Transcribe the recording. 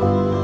嗯